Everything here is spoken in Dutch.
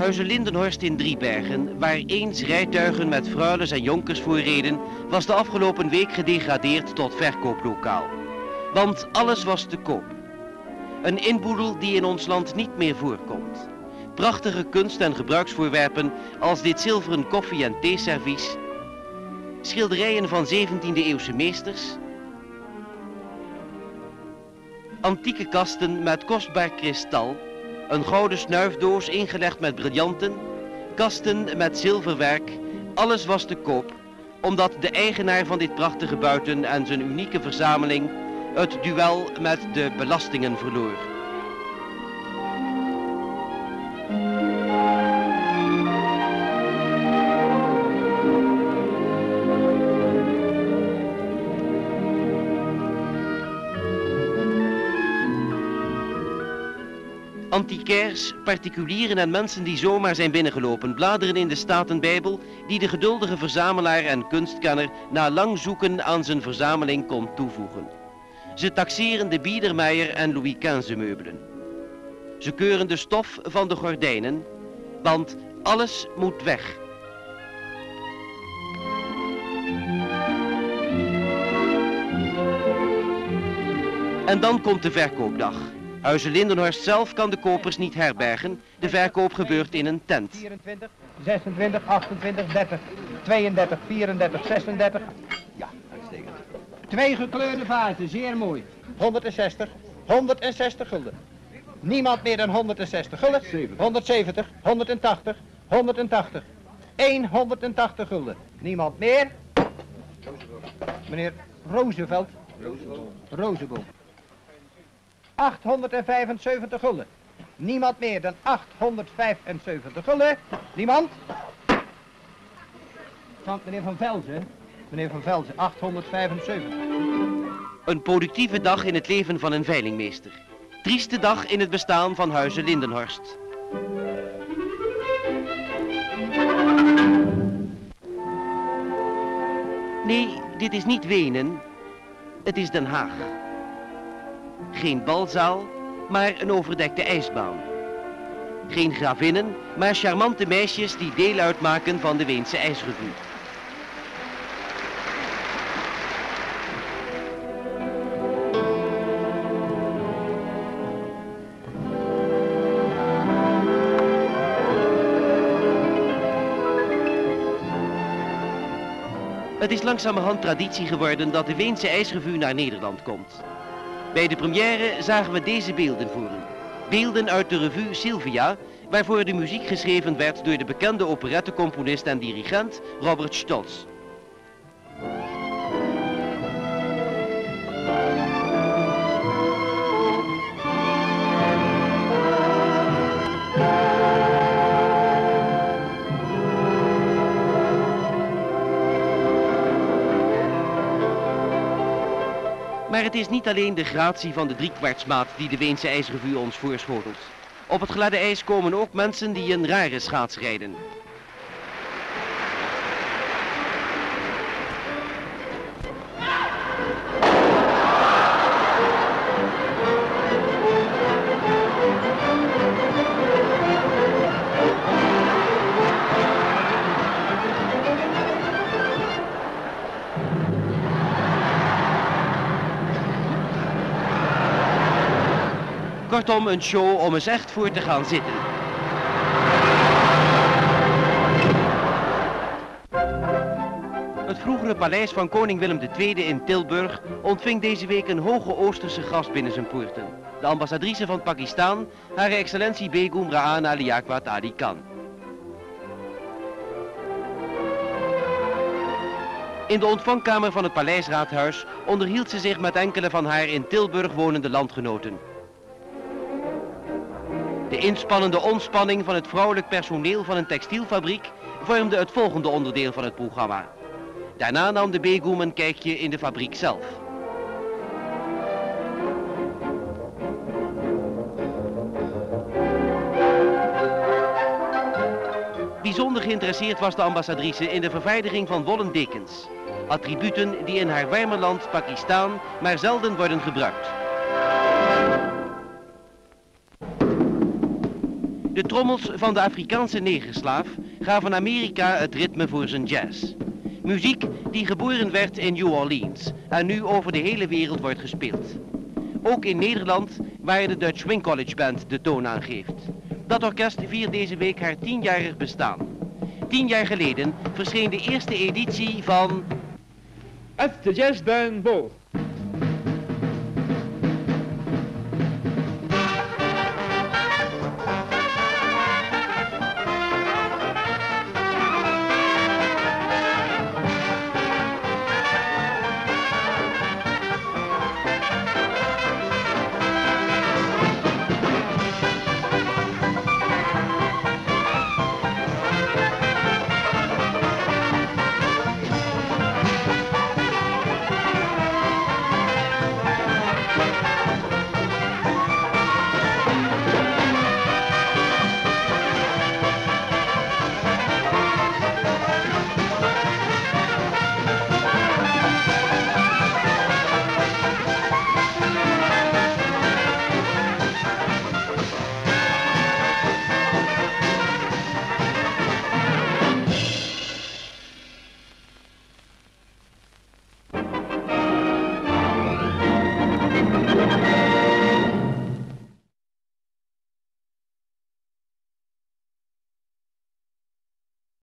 Huizen Lindenhorst in Driebergen, waar eens rijtuigen met fruiles en jonkers voorreden, was de afgelopen week gedegradeerd tot verkooplokaal. Want alles was te koop. Een inboedel die in ons land niet meer voorkomt. Prachtige kunst- en gebruiksvoorwerpen als dit zilveren koffie- en theeservies. Schilderijen van 17e eeuwse meesters. Antieke kasten met kostbaar kristal een gouden snuifdoos ingelegd met briljanten, kasten met zilverwerk, alles was te koop, omdat de eigenaar van dit prachtige buiten en zijn unieke verzameling het duel met de belastingen verloor. Antiquairs, particulieren en mensen die zomaar zijn binnengelopen bladeren in de Statenbijbel die de geduldige verzamelaar en kunstkenner na lang zoeken aan zijn verzameling kon toevoegen. Ze taxeren de Biedermeier en Louis XV meubelen. Ze keuren de stof van de gordijnen, want alles moet weg. En dan komt de verkoopdag. Huizen Lindenhorst zelf kan de kopers niet herbergen. De verkoop gebeurt in een tent. 24, 26, 28, 30, 32, 34, 36. Ja, uitstekend. Twee gekleurde vaten, zeer mooi. 160, 160 gulden. Niemand meer dan 160 gulden. 170, 180, 180. 180 gulden. Niemand meer. Meneer Roosevelt. Roosevelt. 875 gulden. Niemand meer dan 875 gulden. Niemand? Van meneer Van Velzen. Meneer Van Velzen, 875. Een productieve dag in het leven van een veilingmeester. Trieste dag in het bestaan van Huizen Lindenhorst. Nee, dit is niet Wenen. Het is Den Haag. Geen balzaal, maar een overdekte ijsbaan. Geen gravinnen, maar charmante meisjes die deel uitmaken van de Weense ijsrevue. Het is langzamerhand traditie geworden dat de Weense ijsrevue naar Nederland komt. Bij de première zagen we deze beelden voor u. Beelden uit de revue Sylvia, waarvoor de muziek geschreven werd door de bekende operettecomponist en dirigent Robert Stolz. Maar het is niet alleen de gratie van de driekwartsmaat die de Weense ijsrevue ons voorschotelt. Op het gladde ijs komen ook mensen die een rare schaats rijden. Kortom, een show om eens echt voor te gaan zitten. Het vroegere paleis van koning Willem II in Tilburg ontving deze week een hoge Oosterse gast binnen zijn poorten. De ambassadrice van Pakistan, haar excellentie Begum Ra'ana Liaquat Ali Khan. In de ontvangkamer van het paleisraadhuis onderhield ze zich met enkele van haar in Tilburg wonende landgenoten. De inspannende ontspanning van het vrouwelijk personeel van een textielfabriek vormde het volgende onderdeel van het programma. Daarna nam de Begum een kijkje in de fabriek zelf. Bijzonder geïnteresseerd was de ambassadrice in de vervaardiging van wollen dekens. Attributen die in haar warme land Pakistan maar zelden worden gebruikt. De trommels van de Afrikaanse negerslaaf gaven Amerika het ritme voor zijn jazz. Muziek die geboren werd in New Orleans en nu over de hele wereld wordt gespeeld. Ook in Nederland, waar de Dutch Swing College Band de toon aangeeft. Dat orkest viert deze week haar tienjarig bestaan. Tien jaar geleden verscheen de eerste editie van At the Jazz Band.